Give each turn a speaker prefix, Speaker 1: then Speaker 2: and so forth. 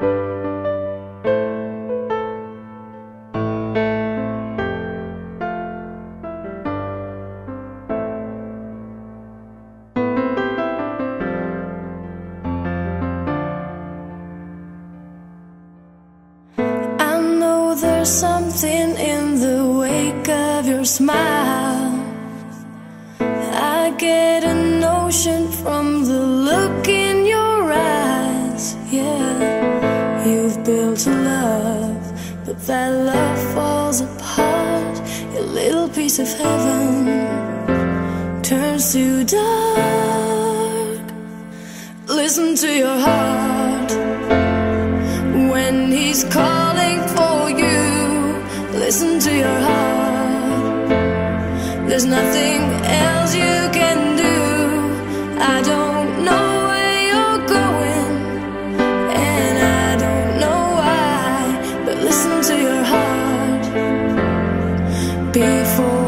Speaker 1: I know there's something in the wake of your smile. I get a notion from the look in your eyes, yeah built to love, but that love falls apart. A little piece of heaven turns to dark. Listen to your heart when he's calling for you. Listen to your heart. There's nothing else you can do. I don't. your heart before.